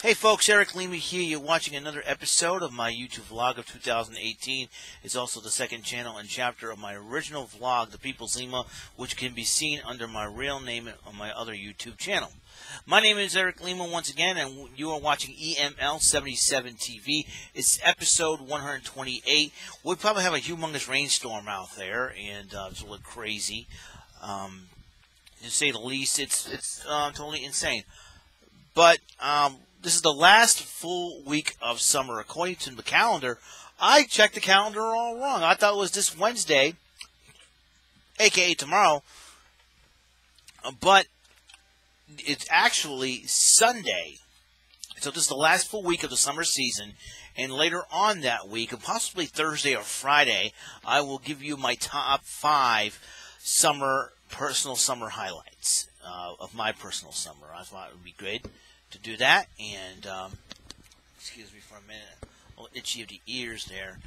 Hey folks, Eric Lima here. You're watching another episode of my YouTube vlog of 2018. It's also the second channel and chapter of my original vlog, The People's Lima, which can be seen under my real name on my other YouTube channel. My name is Eric Lima once again, and you are watching EML 77 TV. It's episode 128. We probably have a humongous rainstorm out there, and uh, it's a little crazy. Um, to say the least, it's it's uh, totally insane. But um, this is the last full week of summer according to the calendar. I checked the calendar all wrong. I thought it was this Wednesday, aka tomorrow, but it's actually Sunday. So this is the last full week of the summer season, and later on that week, and possibly Thursday or Friday, I will give you my top five summer personal summer highlights uh, of my personal summer. I thought it would be good to do that. And um, excuse me for a minute, a little itchy of the ears there.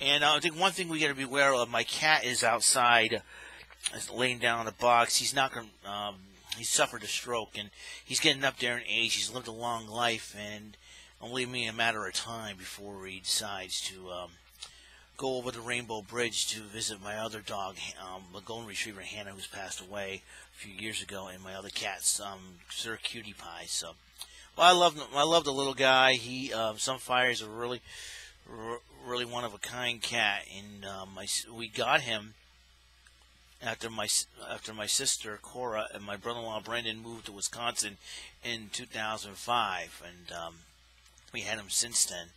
And uh, I think one thing we got to be aware of: my cat is outside, is laying down in a box. He's not going. Um, he suffered a stroke, and he's getting up there in age. He's lived a long life, and only me a matter of time before he decides to um, go over the Rainbow Bridge to visit my other dog, um, the Golden Retriever Hannah, who's passed away a few years ago, and my other cats, um, Sir Cutie Pie. So well, I love I love the little guy. He um, Sunfire is a really really one of a kind cat, and um, my, we got him after my after my sister Cora and my brother-in-law Brandon moved to Wisconsin in 2005, and um, we had him since then.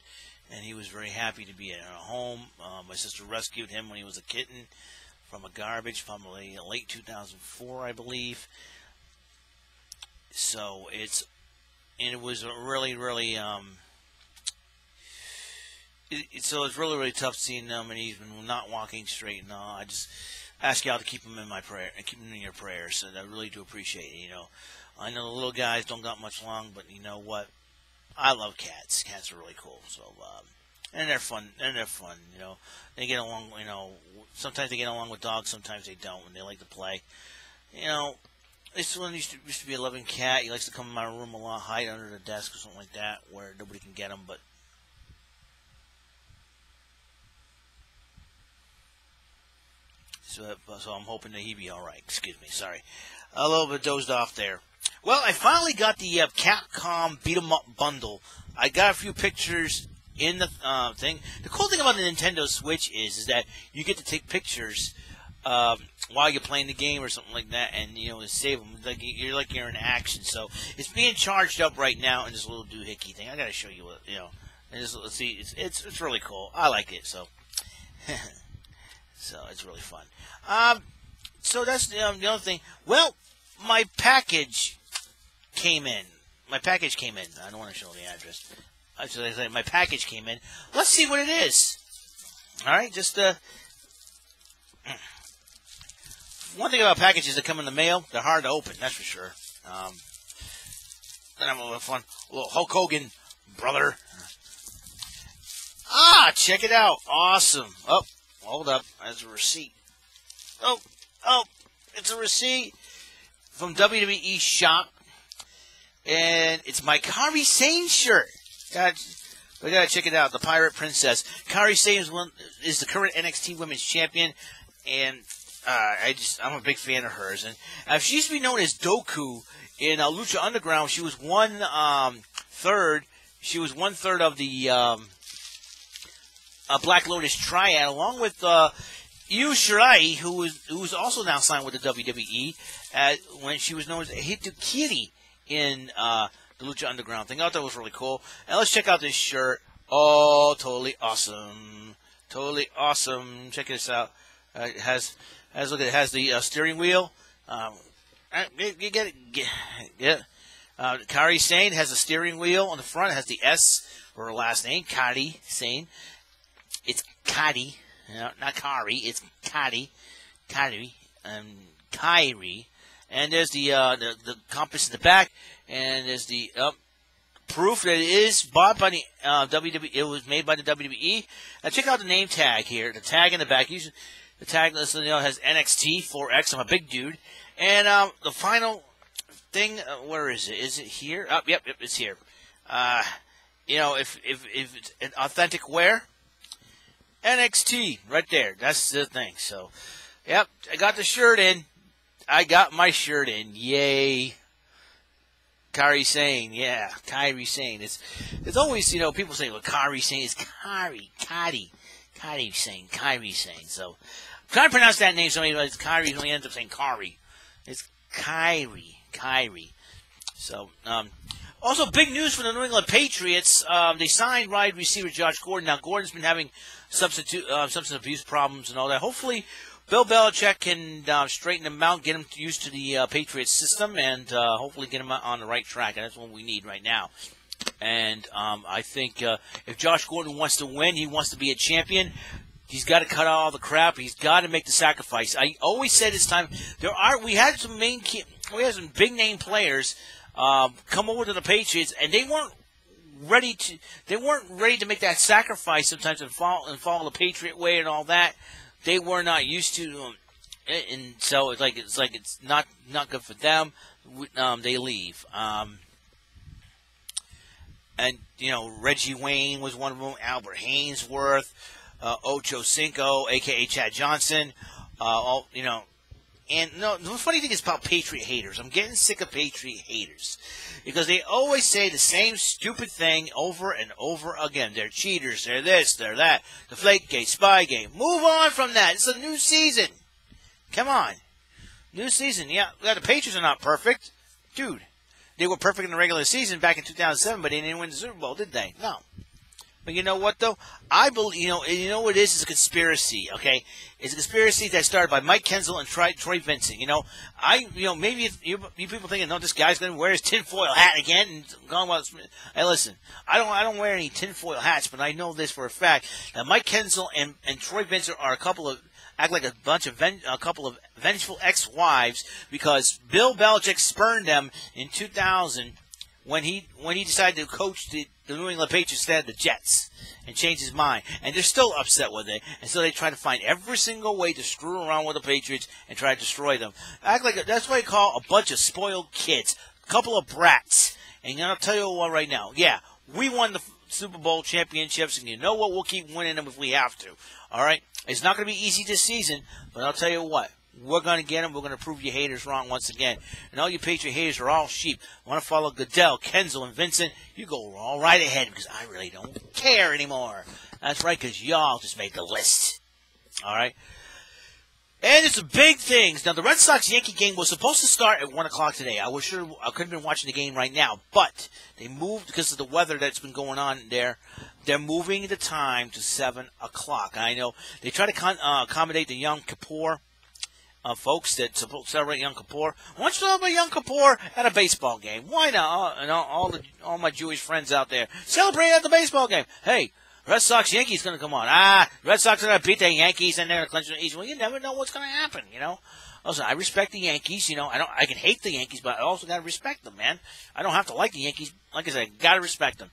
And he was very happy to be in our home. Uh, my sister rescued him when he was a kitten from a garbage, probably late 2004, I believe. So it's and it was really, really, um, it, it, so it's really, really tough seeing him, and he's been not walking straight and all. I just ask y'all to keep him in my prayer, and keep him in your prayers, and I really do appreciate it. You know, I know the little guys don't got much long, but you know what? I love cats. Cats are really cool. So, um, and they're fun. And they're fun. You know, they get along. You know, sometimes they get along with dogs. Sometimes they don't, and they like to play. You know, this one used to, used to be a loving cat. He likes to come in my room a lot, hide under the desk or something like that, where nobody can get him. But so, so I'm hoping that he be all right. Excuse me, sorry, a little bit dozed off there. Well, I finally got the uh, Capcom Beat 'em Up bundle. I got a few pictures in the uh, thing. The cool thing about the Nintendo Switch is, is that you get to take pictures um, while you're playing the game or something like that, and you know save them. Like you're like you're in action. So it's being charged up right now in this little doohickey thing. I got to show you what you know. And let's see, it's, it's it's really cool. I like it. So so it's really fun. Um, so that's the, um, the other thing. Well, my package came in. My package came in. I don't want to show the address. Actually, my package came in. Let's see what it is. All right, just uh one thing about packages that come in the mail, they're hard to open, that's for sure. Um, then I'm a little fun. A little Hulk Hogan, brother. Ah, check it out. Awesome. Oh, hold up. There's a receipt. Oh, oh, it's a receipt from WWE Shop. And it's my Kairi Sane shirt. We gotta check it out. The Pirate Princess. Kairi Sane is, one, is the current NXT Women's Champion. And uh, I just I'm a big fan of hers, and uh, she used to be known as Doku in uh, Lucha Underground. She was one um, third. She was one third of the um, uh, Black Lotus Triad, along with uh, Shirai, who was who was also now signed with the WWE, at, when she was known as Hitukiri in uh, the Lucha Underground thing. I thought that was really cool. And let's check out this shirt. Oh, totally awesome! Totally awesome. Check this out. Uh, it has as look it has the uh, steering wheel. Um, you get it. Get, get uh, Kairi Sane has a steering wheel on the front. It has the S for her last name, Kairi Sane. It's Kari, not Kari. It's Kari, Kari, and Kairi. And there's the, uh, the the compass in the back, and there's the uh, proof that it is bought by the uh, WWE. It was made by the WWE. Now check out the name tag here. The tag in the back. Usually, the tag list you know, has NXT 4X. I'm a big dude. And um, the final thing, uh, where is it? Is it here? Oh, yep, yep, it's here. Uh, you know, if if if it's an authentic wear, NXT right there. That's the thing. So, yep, I got the shirt in. I got my shirt in. Yay. Kairi Sane, yeah, Kairi Sane. It's it's always you know people say well Kairi Sane is Kairi Kairi Kairi Sane Kairi Sane. So trying to pronounce that name so many it's Kairi only ends up saying Kari. It's Kairi Kairi. So um, also big news for the New England Patriots. Um, they signed wide receiver Josh Gordon. Now Gordon's been having substitute uh, substance abuse problems and all that. Hopefully Bill Belichick can uh, straighten him out, get him used to the uh, Patriots system, and uh, hopefully get him on the right track. And that's what we need right now. And um, I think uh, if Josh Gordon wants to win, he wants to be a champion. He's got to cut out all the crap. He's got to make the sacrifice. I always said it's time there are we had some main we had some big name players um, come over to the Patriots, and they weren't ready to they weren't ready to make that sacrifice sometimes and follow and follow the Patriot way and all that they were not used to, um, and so it's like it's like it's not not good for them. Um, they leave. Um, and you know Reggie Wayne was one of them. Albert Haynesworth, uh, Ocho Cinco, aka Chad Johnson. Uh, all you know, and no, the funny thing is about Patriot haters. I'm getting sick of Patriot haters because they always say the same stupid thing over and over again. They're cheaters. They're this. They're that. The flake game, Spygate. Move on from that. It's a new season. Come on, new season. Yeah, the Patriots are not perfect, dude. They were perfect in the regular season back in 2007, but they didn't win the Super Bowl, did they? No. But you know what though? I believe you know you know what it is? It's a conspiracy. Okay, it's a conspiracy that started by Mike Kensil and Troy, Troy Vincent. You know, I you know maybe you, you people thinking no, this guy's going to wear his tinfoil hat again and gone well. Hey, listen, I don't I don't wear any tinfoil hats, but I know this for a fact that Mike Kensil and and Troy Vincent are a couple of act like a bunch of ven- a couple of vengeful ex-wives because Bill Belichick spurned them in 2000 when he when he decided to coach the, the New England Patriots instead of the Jets and changed his mind. And they're still upset with it. And so they try to find every single way to screw around with the Patriots and try to destroy them. Act like that's what you call a bunch of spoiled kids, a couple of brats. And I'll tell you what right now. Yeah, we won the Super Bowl championships, and you know what? We'll keep winning them if we have to. All right. It's not going to be easy this season, but I'll tell you what. We're going to get them. We're going to prove your haters wrong once again. And all you Patriot haters are all sheep. Want to follow Goodell, Kensil, and Vincent? You go all right ahead because I really don't care anymore. That's right, because y'all just made the list. All right. And it's big things. Now, the Red Sox Yankee game was supposed to start at 1 o'clock today. I was sure I could have been watching the game right now, but they moved because of the weather that's been going on there. They're moving the time to 7 o'clock. I know they try to con- uh, accommodate the Yom Kippur uh, folks that celebrate Yom Kippur. You celebrate Yom Kippur at a baseball game? Why not? And all, all, the, all my Jewish friends out there celebrate at the baseball game. Hey, Red Sox Yankees going to come on. Ah, Red Sox are going to beat the Yankees and they're going to clinch the East. Well, you never know what's going to happen, you know. Also, I respect the Yankees. You know, I don't. I can hate the Yankees, but I also got to respect them, man. I don't have to like the Yankees. Like I said, got to respect them.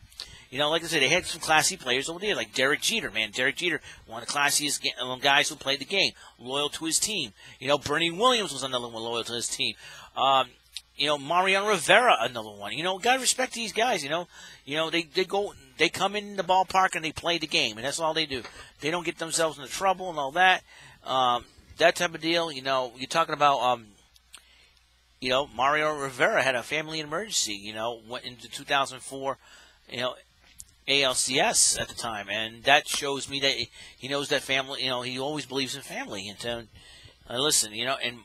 You know, like I said, they had some classy players over there, like Derek Jeter, man. Derek Jeter, one of the classiest um, guys who played the game, loyal to his team. You know, Bernie Williams was another one loyal to his team. Um, you know, Mariano Rivera, another one. You know, gotta respect these guys. You know, you know they they go they come in the ballpark and they play the game, and that's all they do. They don't get themselves into trouble and all that. Um, that type of deal. You know, you're talking about. Um, you know, Mario Rivera had a family emergency. You know, went into 2004. You know, ALCS at the time, and that shows me that he knows that family. You know, he always believes in family. And uh, listen, you know, and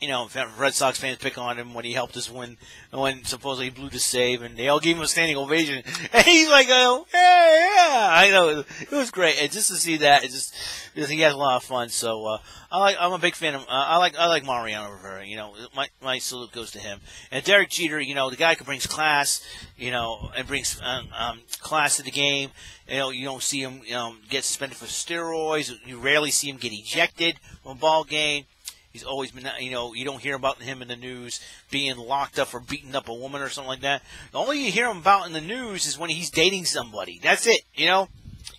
you know, Red Sox fans pick on him when he helped us win, when supposedly he blew the save, and they all gave him a standing ovation. And he's like, "Oh, yeah, yeah." I know it was great, and just to see that, it just he has a lot of fun. So uh, I like, I'm a big fan of. Uh, I like I like Mariano Rivera. You know, my my salute goes to him. And Derek Jeter, you know, the guy who brings class, you know, and brings um, um, class to the game. You know, you don't see him you know, get suspended for steroids. You rarely see him get ejected from a ball game. He's always been, you know, you don't hear about him in the news being locked up or beating up a woman or something like that. The only you hear him about in the news is when he's dating somebody. That's it, you know.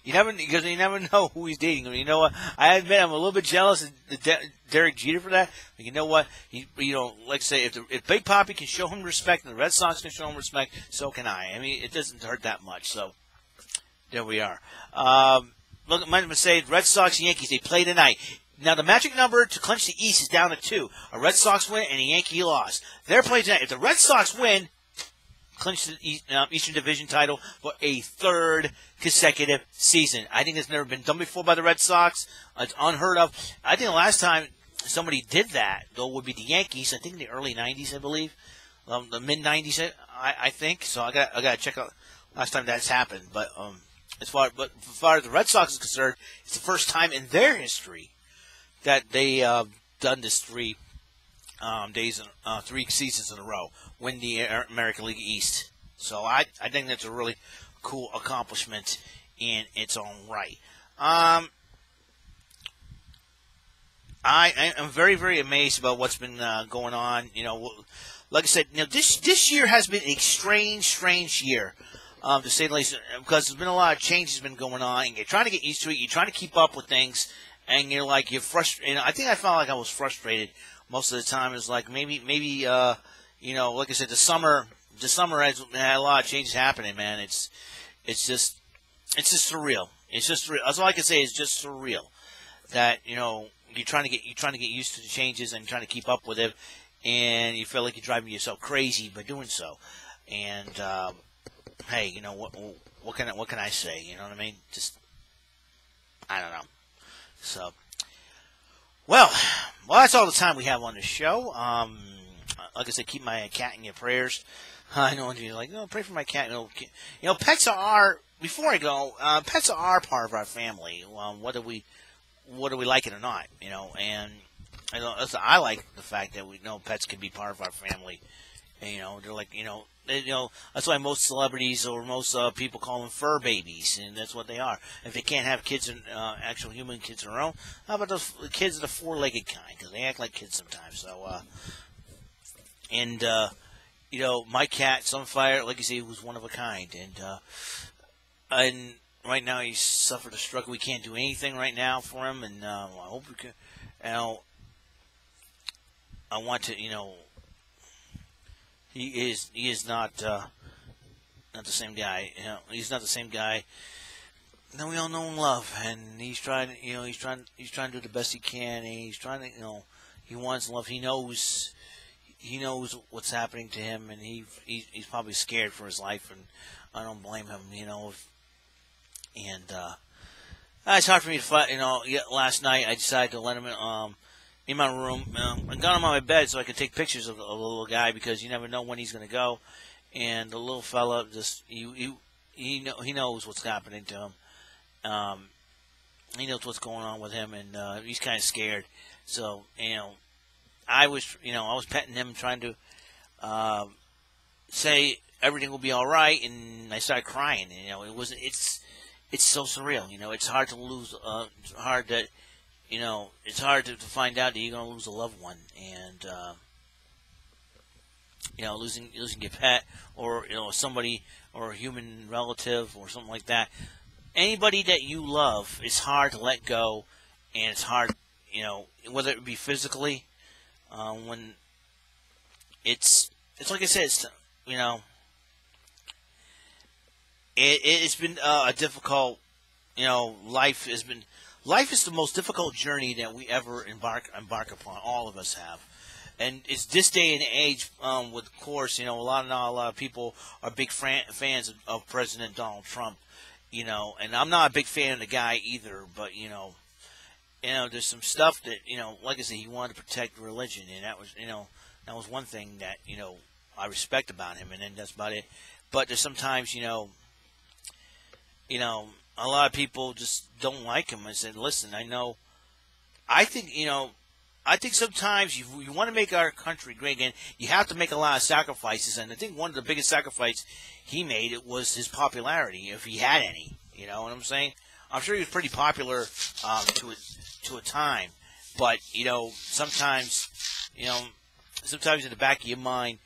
You never because you never know who he's dating. You know what? I admit I'm a little bit jealous of De- Derek Jeter for that. But you know what? He, you know, like I say, if the, if Big Poppy can show him respect and the Red Sox can show him respect, so can I. I mean, it doesn't hurt that much. So there we are. Um, look, going to say Red Sox Yankees. They play tonight. Now the magic number to clinch the East is down to two. A Red Sox win and a Yankee loss. They're playing tonight. If the Red Sox win, clinch the uh, Eastern Division title for a third consecutive season. I think it's never been done before by the Red Sox. It's unheard of. I think the last time somebody did that, though, would be the Yankees. I think in the early '90s, I believe, um, the mid '90s, I, I, think. So I got I got to check out last time that's happened. But um, as far but as far as the Red Sox is concerned, it's the first time in their history that they uh, done this three um, days, in, uh, three seasons in a row, win the American League East. So I, I think that's a really cool accomplishment in its own right. Um, I, I am very very amazed about what's been uh, going on. You know, like I said, you know this this year has been a strange strange year. Um, to say the least, because there's been a lot of changes been going on, and you're trying to get used to it. You're trying to keep up with things, and you're like you're frustrated. I think I felt like I was frustrated most of the time. It's like maybe maybe uh, you know, like I said, the summer the summer has had a lot of changes happening. Man, it's it's just it's just surreal. It's just surreal. that's all I can say is just surreal that you know you're trying to get you're trying to get used to the changes and trying to keep up with it, and you feel like you're driving yourself crazy by doing so. And um, hey, you know what? What can I, what can I say? You know what I mean? Just I don't know. So, well, well, that's all the time we have on the show. Um, like I said, keep my cat in your prayers. I know you're like, no, pray for my cat. You know, pets are. Before I go, uh, pets are part of our family. Um, whether we, whether we like it or not, you know, and I, know, I like the fact that we know pets can be part of our family. And, you know, they're like, you know, you know, that's why most celebrities or most uh, people call them fur babies, and that's what they are. If they can't have kids, and uh, actual human kids of their own, how about those kids of the four-legged kind? Because they act like kids sometimes. So, uh, and uh, you know, my cat, Sunfire, like you say, was one of a kind, and uh, and right now he's suffered a struggle. We can't do anything right now for him, and uh, I hope we can. You know, I want to, you know he is he is not uh, not the same guy. You know, he's not the same guy that we all know and love, and he's trying. You know, he's trying. He's trying to do the best he can. And he's trying to. You know, he wants love. He knows. He knows what's happening to him, and he, he he's probably scared for his life, and I don't blame him. You know, and uh, it's hard for me to fight. You know, last night I decided to let him um in my room. Um, I got him on my bed so I could take pictures of, the little guy because you never know when he's going to go. And the little fella just he he he, know, he knows what's happening to him. Um, he knows what's going on with him, and uh, he's kind of scared. So you know, I was you know I was petting him, trying to uh, say everything will be all right, and I started crying. You know, it was it's it's so surreal. You know, it's hard to lose, uh, hard that you know, it's hard to, to find out that you're going to lose a loved one, and uh, you know, losing losing your pet or you know somebody or a human relative or something like that. Anybody that you love, it's hard to let go, and it's hard, you know, whether it be physically, uh, when it's it's like I said, it's you know, it, it's been uh, a difficult, you know, life has been life is the most difficult journey that we ever embark embark upon. All of us have, and it's this day and age. Um, with course, you know, a lot of a lot of people are big fans of, of President Donald Trump. You know, and I'm not a big fan of the guy either. But you know, you know, there's some stuff that you know, like I said, he wanted to protect religion, and that was you know, that was one thing that you know I respect about him, and then that's about it. But there's sometimes you know, you know, a lot of people just don't like him. I said, listen, I know. I think you know. I think sometimes you, you want to make our country great again. You have to make a lot of sacrifices, and I think one of the biggest sacrifices he made it was his popularity, if he had any. You know what I'm saying? I'm sure he was pretty popular um, to a, to a time, but you know sometimes, you know, sometimes in the back of your mind,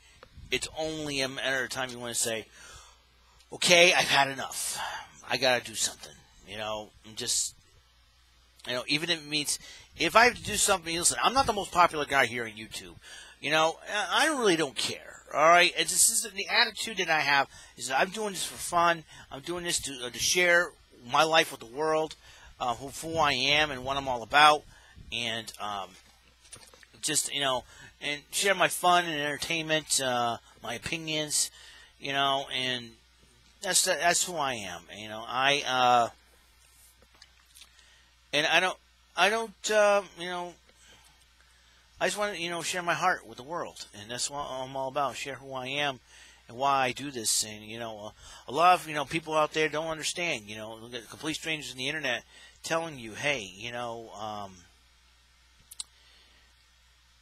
it's only a matter of time you want to say, "Okay, I've had enough." I got to do something. You know, I'm just you know, even if it means if I have to do something, listen, I'm not the most popular guy here on YouTube. You know, I really don't care. All right, it's is the attitude that I have is that I'm doing this for fun. I'm doing this to uh, to share my life with the world, uh, who, who I am and what I'm all about, and um, just you know, and share my fun and entertainment, uh, my opinions, you know, and that's that's who I am. You know, I uh, and I don't, I don't, uh, you know, I just want to, you know, share my heart with the world, and that's what I'm all about. Share who I am and why I do this. And you know, a lot of you know people out there don't understand. You know, complete strangers on the internet telling you, hey, you know, um,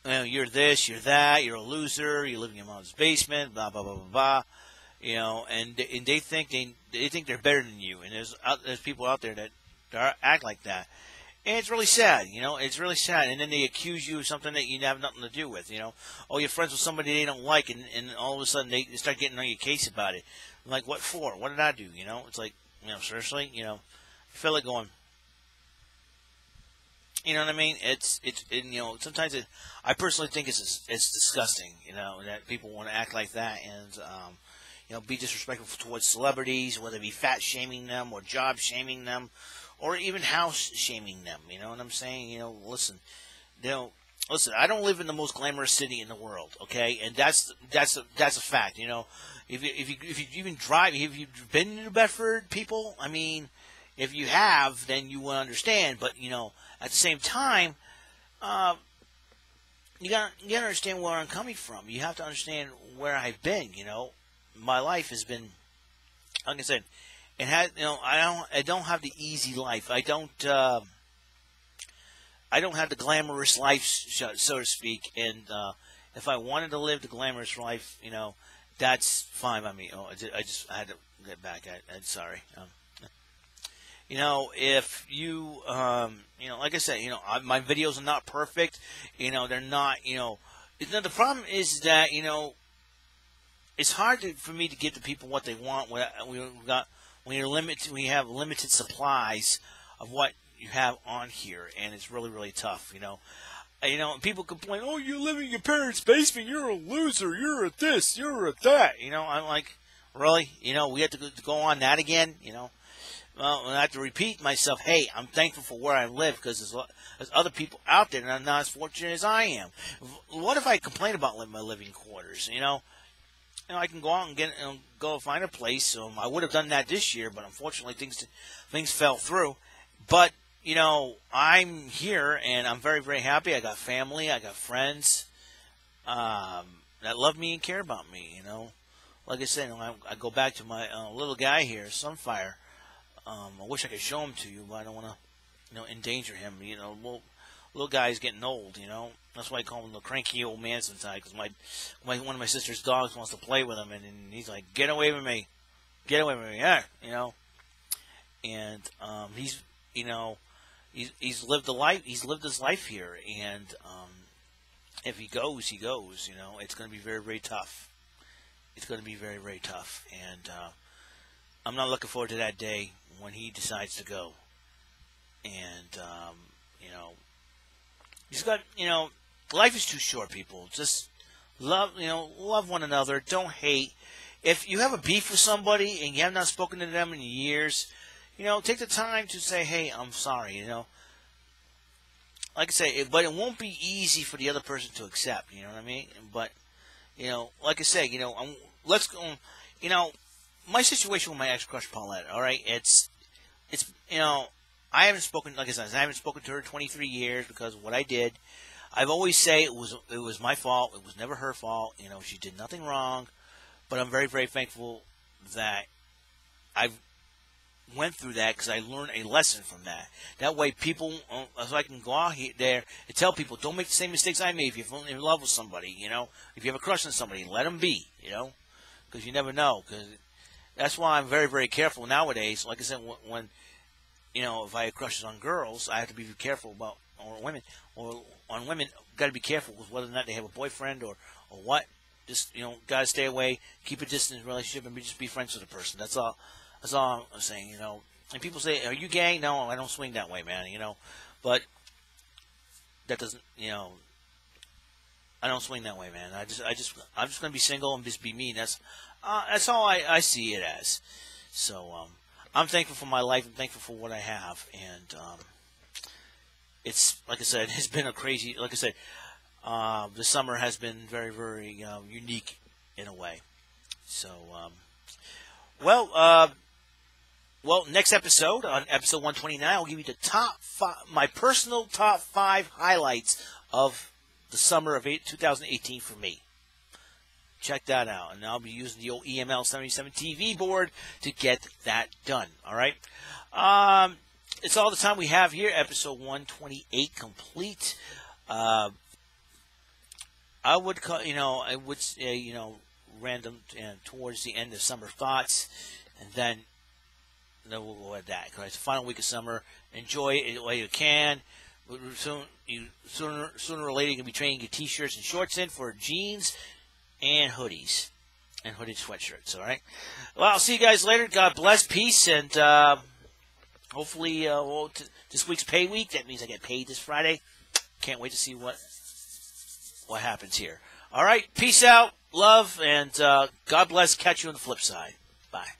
you know, you're this, you're that, you're a loser, you're living in your mom's basement, blah blah blah blah blah. You know, and and they think they they think they're better than you, and there's there's people out there that that act like that. And it's really sad, you know. It's really sad. And then they accuse you of something that you have nothing to do with, you know. Oh, you're friends with somebody they don't like, and, and all of a sudden they start getting on your case about it. I'm like, what for? What did I do? You know, it's like, you know, seriously, you know, I feel like going. You know what I mean? It's it's it, you know sometimes it, I personally think it's it's disgusting. You know that people want to act like that and um, you know be disrespectful towards celebrities, whether it be fat shaming them or job shaming them or even house shaming them. You know what I'm saying? You know, listen, you know, listen. I don't live in the most glamorous city in the world, okay, and that's that's a, that's a fact. You know, if you if you if you even drive, if you've been to New Bedford, people, I mean, if you have, then you will understand. But you know, at the same time, uh, you got you got to understand where I'm coming from. You have to understand where I've been. You know, my life has been, like I said, it had you know I don't I don't have the easy life. I don't uh, I don't have the glamorous life, so to speak. And uh, if I wanted to live the glamorous life, you know, that's fine by me. Oh, I just I, just, I had to get back. I, am sorry. Um, you know, if you, um, you know, like I said, you know, I, my videos are not perfect. You know, they're not. You know, the problem is that you know, it's hard to, for me to give the people what they want. when We got when you're limited, we have limited supplies of what you have on here, and it's really, really tough. You know, you know, people complain, "Oh, you live in your parents' basement. You're a loser. You're a this. You're a that." You know, I'm like, really? You know, we have to go on that again. You know, well, I have to repeat myself. Hey, I'm thankful for where I live because there's, there's other people out there that are not as fortunate as I am. What if I complain about my living quarters? You know, you know, I can go out and get and go find a place. Um, I would have done that this year, but unfortunately things things fell through. But you know, I'm here and I'm very very happy. I got family, I got friends um, that love me and care about me. You know, like I said, I, I go back to my uh, little guy here, Sunfire. Um, I wish I could show him to you, but I don't want to, you know, endanger him. You know, well, little guy's getting old. You know, that's why I call him the cranky old man sometimes. Because my, my one of my sister's dogs wants to play with him, and, and he's like, "Get away from me, get away from me!" Yeah, you know. And um, he's, you know, he's he's lived a life. He's lived his life here, and um, if he goes, he goes. You know, it's going to be very very tough. It's going to be very very tough, and uh, I'm not looking forward to that day when he decides to go. And um, you know, he's got you know life is too short, people. Just love, you know, love one another. Don't hate. If you have a beef with somebody and you have not spoken to them in years, you know, take the time to say, "Hey, I'm sorry." You know, like I say, it, but it won't be easy for the other person to accept. You know what I mean? But you know, like I say, you know, I'm, let's go. You know, my situation with my ex crush Paulette. All right, it's it's you know, I haven't spoken like I said, I haven't spoken to her 23 years because what I did. I've always say it was it was my fault. It was never her fault. You know, she did nothing wrong. But I'm very very thankful that I went through that because I learned a lesson from that. That way, people, uh, so I can go out here, there and tell people, don't make the same mistakes I made. If you're in love with somebody, you know, if you have a crush on somebody, let them be, you know, because you never know. Because that's why I'm very very careful nowadays. Like I said, when you know, if I have crushes on girls, I have to be careful about or women or on women, got to be careful with whether or not they have a boyfriend or, or what. Just you know, got to stay away, keep a distance relationship, and be, just be friends with the person. That's all. That's all I'm saying. You know, and people say, "Are you gay?" No, I don't swing that way, man. You know, but that doesn't, you know, I don't swing that way, man. I just, I just, I'm just gonna be single and just be me. That's, uh, that's all I, I see it as. So, um, I'm thankful for my life. I'm thankful for what I have, and um, it's like I said, it's been a crazy. Like I said, uh, the summer has been very, very um, unique in a way. So, um, well, uh, well, next episode on episode 129, I'll give you the top five, my personal top five highlights of the summer of 2018 for me. Check that out, and I'll be using the old EML 77 TV board to get that done. All right. Um, it's all the time we have here. Episode 128 complete. Uh, I would call, you know, I would say, you know, random and towards the end of summer thoughts, and then then we'll go at that. Because it's the final week of summer. Enjoy it way you can. Soon, you, sooner, sooner or later, you can be trading your t-shirts and shorts in for jeans and hoodies and hooded sweatshirts. All right. Well, I'll see you guys later. God bless, peace, and uh, hopefully, uh, well, t- this week's pay week. That means I get paid this Friday. Can't wait to see what what happens here. All right. Peace out, love, and uh, God bless. Catch you on the flip side. Bye.